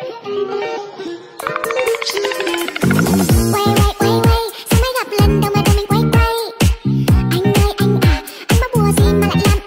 Quay, quay, quay, sao mới gặp lần đầu mà tụi mình quay quay. Anh ơi anh à, anh bắt bùa gì mà lại làm